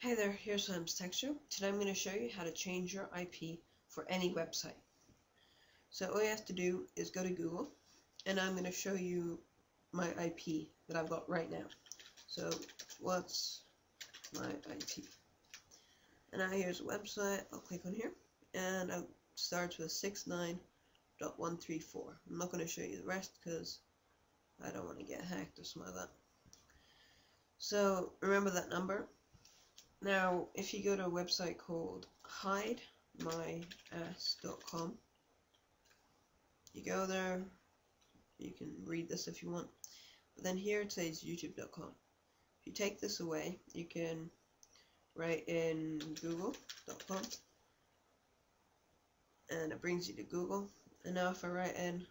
Hey there, here's Sam's Texture. Today I'm going to show you how to change your IP for any website. So all you have to do is go to Google and I'm going to show you my IP that I've got right now. So what's my IP? And now here's a website, I'll click on here and it starts with 69.134. I'm not going to show you the rest because I don't want to get hacked or something like that. So remember that number. Now, if you go to a website called hidemyass.com, you go there, you can read this if you want. But then here it says youtube.com. If you take this away, you can write in google.com and it brings you to Google. And now if I write in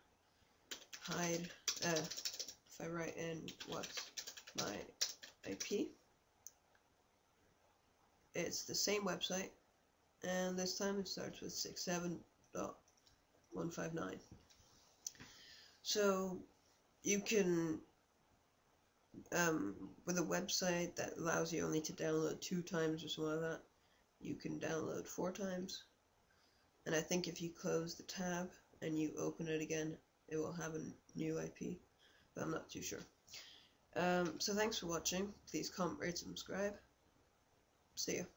hide, uh, if I write in what's my IP, it's the same website and this time it starts with 67.159 so you can um, with a website that allows you only to download two times or something like that you can download four times. And I think if you close the tab and you open it again it will have a new IP but I'm not too sure. Um, so thanks for watching. Please comment rate subscribe. See you.